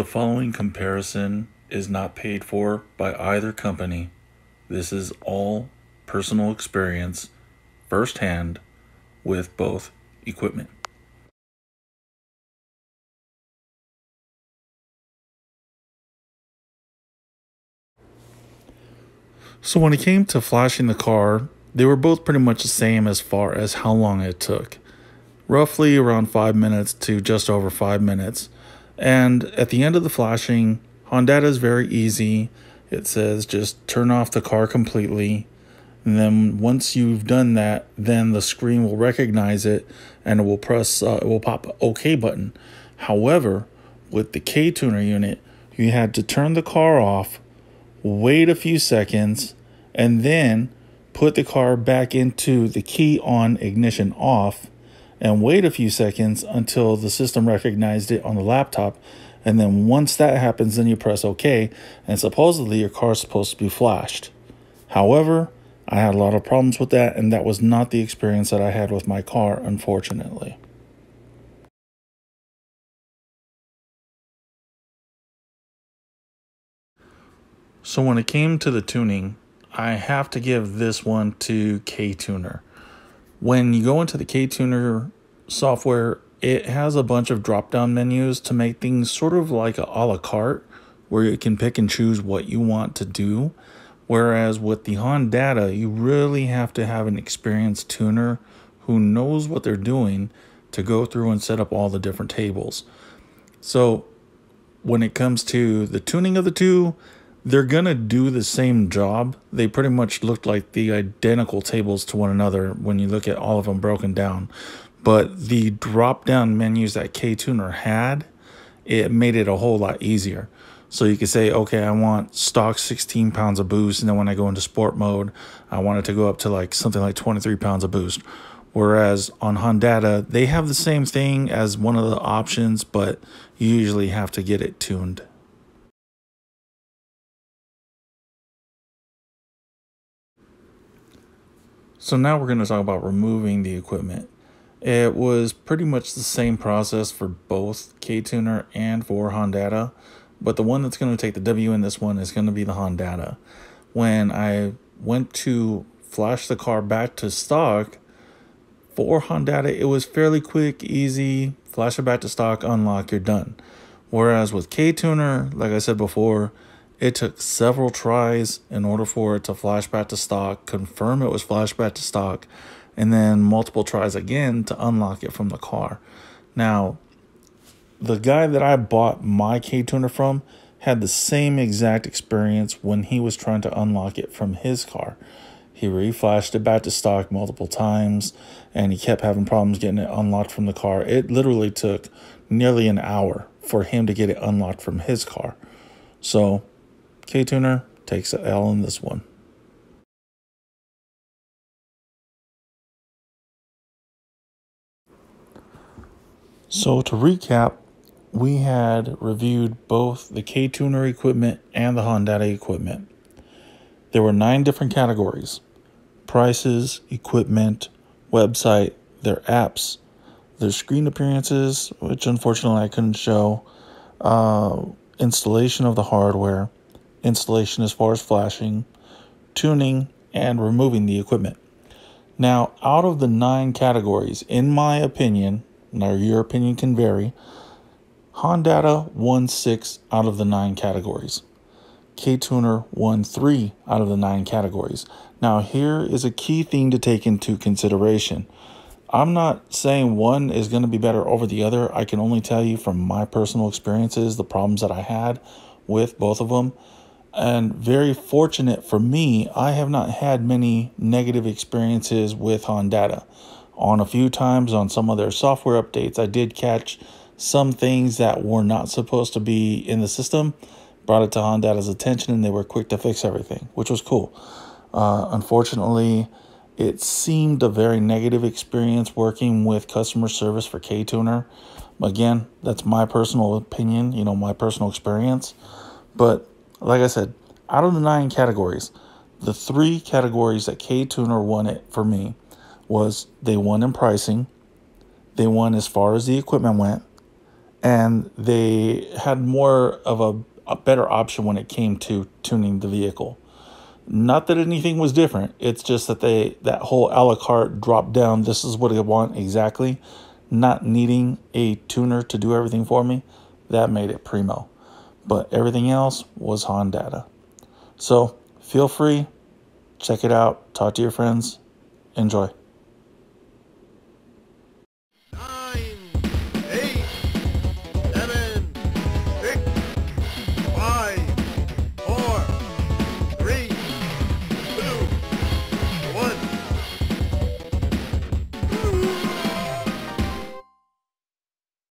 The following comparison is not paid for by either company. This is all personal experience firsthand with both equipment. So when it came to flashing the car, they were both pretty much the same as far as how long it took. Roughly around 5 minutes to just over 5 minutes. And at the end of the flashing, Hondata is very easy. It says just turn off the car completely. And then once you've done that, then the screen will recognize it and it will press, uh, it will pop OK button. However, with the K tuner unit, you had to turn the car off wait a few seconds, and then put the car back into the key on ignition off and wait a few seconds until the system recognized it on the laptop. And then once that happens, then you press OK, and supposedly your car is supposed to be flashed. However, I had a lot of problems with that, and that was not the experience that I had with my car, unfortunately. So when it came to the tuning, I have to give this one to K-Tuner. When you go into the K-Tuner software, it has a bunch of drop-down menus to make things sort of like a, la carte, where you can pick and choose what you want to do. Whereas with the Hondata, you really have to have an experienced tuner who knows what they're doing to go through and set up all the different tables. So when it comes to the tuning of the two, they're gonna do the same job. They pretty much look like the identical tables to one another when you look at all of them broken down. But the drop down menus that KTuner had, it made it a whole lot easier. So you could say, okay, I want stock 16 pounds of boost, and then when I go into sport mode, I want it to go up to like something like 23 pounds of boost. Whereas on Hondata, they have the same thing as one of the options, but you usually have to get it tuned. So now we're going to talk about removing the equipment. It was pretty much the same process for both K-Tuner and for Hondata, but the one that's going to take the W in this one is going to be the Hondata. When I went to flash the car back to stock, for Hondata, it was fairly quick, easy, flash it back to stock, unlock, you're done. Whereas with K-Tuner, like I said before, it took several tries in order for it to flash back to stock, confirm it was flash back to stock, and then multiple tries again to unlock it from the car. Now, the guy that I bought my K tuner from had the same exact experience when he was trying to unlock it from his car. He reflashed it back to stock multiple times and he kept having problems getting it unlocked from the car. It literally took nearly an hour for him to get it unlocked from his car. So K-Tuner takes the L in this one. So to recap, we had reviewed both the K-Tuner equipment and the Hondata equipment. There were nine different categories. Prices, equipment, website, their apps, their screen appearances, which unfortunately I couldn't show, uh, installation of the hardware, installation as far as flashing, tuning, and removing the equipment. Now, out of the nine categories, in my opinion, now your opinion can vary, Hondata won six out of the nine categories. K-Tuner won three out of the nine categories. Now, here is a key thing to take into consideration. I'm not saying one is going to be better over the other. I can only tell you from my personal experiences the problems that I had with both of them. And very fortunate for me, I have not had many negative experiences with Hondata. On a few times on some of their software updates, I did catch some things that were not supposed to be in the system, brought it to Hondata's attention, and they were quick to fix everything, which was cool. Uh, unfortunately, it seemed a very negative experience working with customer service for K-Tuner. Again, that's my personal opinion, you know, my personal experience. But like I said, out of the nine categories, the three categories that K Tuner won it for me was they won in pricing, they won as far as the equipment went, and they had more of a, a better option when it came to tuning the vehicle. Not that anything was different. It's just that they that whole a la carte drop down. This is what I want exactly. Not needing a tuner to do everything for me, that made it primo. But everything else was Hondata. So feel free, check it out, talk to your friends, enjoy.